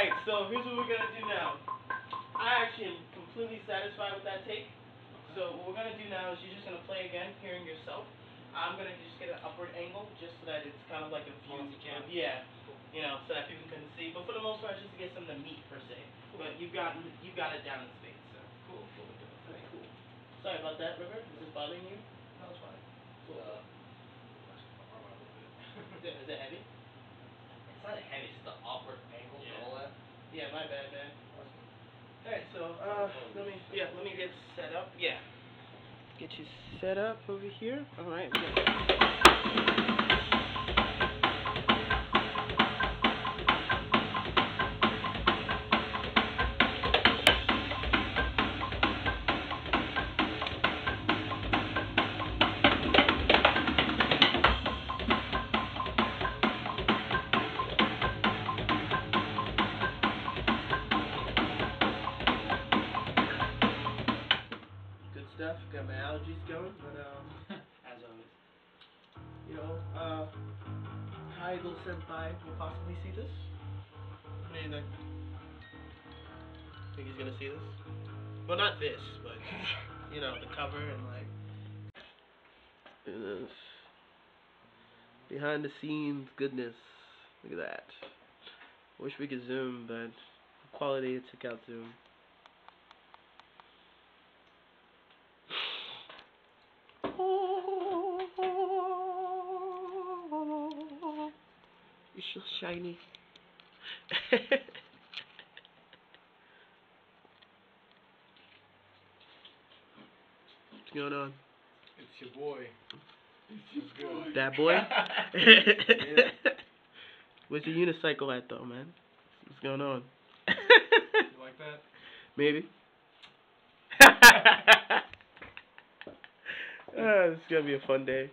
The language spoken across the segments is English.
Alright, so here's what we're gonna do now. I actually am completely satisfied with that take. So what we're gonna do now is you're just gonna play again, hearing yourself. I'm gonna just get an upward angle just so that it's kind of like a view. Can. Yeah. You know, so that people can see. But for the most part, just to get some of the meat per se. But you've got you've got it down in space. So Cool, cool, cool. Cool. Sorry about that, River. Is this bothering you? No, it's fine. Cool. Uh, Is it, is it heavy? It's not heavy, it's just the awkward angle Yeah. and all that. Yeah, my bad, man. Alright, so uh, let me yeah, let me get set up. Yeah. Get you set up over here. All Got allergies going, but um, As always. you know, uh, Hyde Senpai will possibly see this. What do you think? Think he's gonna see this? Well, not this, but you know, the cover and like. This behind the scenes goodness. Look at that. Wish we could zoom, but quality it took out zoom. You're so shiny. What's going on? It's your boy. It's good. That boy? Yeah. Where's the unicycle at though, man? What's going on? You like that? Maybe. Ah, this is gonna be a fun day.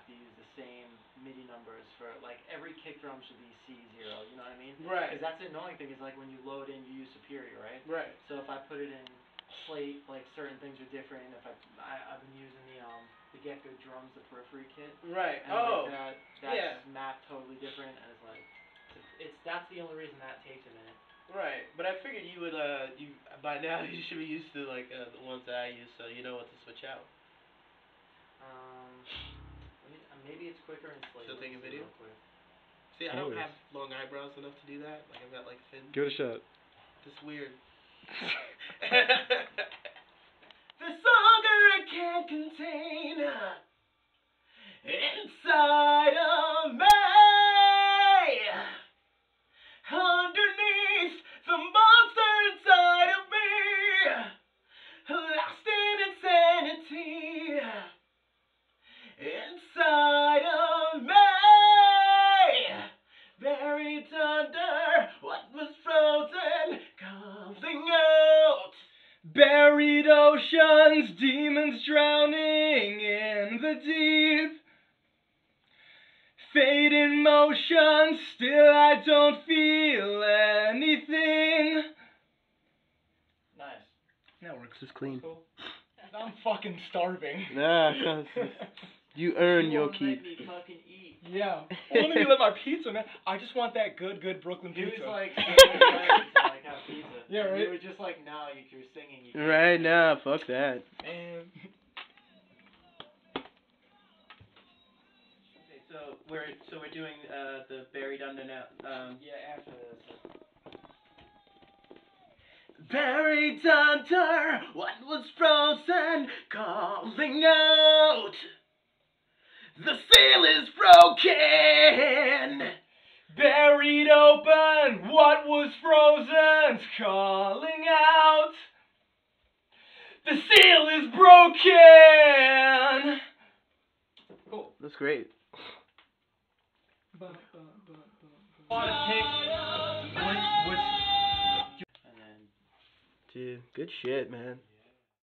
Have to use the same MIDI numbers for like every kick drum should be C zero. You know what I mean? Right. Because that's the annoying thing is like when you load in, you use Superior, right? Right. So if I put it in Slate, like certain things are different. If I, I I've been using the um the Get Good Drums, the Periphery kit, Right. and Oh. like that that's yeah. mapped totally different, and it's like it's, that's the only reason that takes a minute. Right. But I figured you would uh you by now you should be used to like uh, the ones that I use, so you know what to switch out. Um, maybe it's quicker in Slate. Still Let me taking video? quick. See, I don't Always. have long eyebrows enough to do that. Like I've got like thin. Give it a shot. Just weird. this hunger I can't contain ah. inside of me. Demons drowning in the deep. Fade in motion, still I don't feel anything. Nice. That works. it's clean. Cool. I'm fucking starving. Nah, you earn You your won't keep. Let me fucking eat. Yeah. Well, let me let my pizza, man. I just want that good, good Brooklyn pizza. was like, he was ready to like have pizza. Yeah, right. You were just like, no, you, you're singing. You. Right now, fuck that. man. We're so we're doing uh the buried under now. Um, Yeah, after this. buried under what was frozen, calling out. The seal is broken. Buried open, what was frozen's calling out. The seal is broken. Cool. That's great. Want to pick which which And then Dude, good shit, man.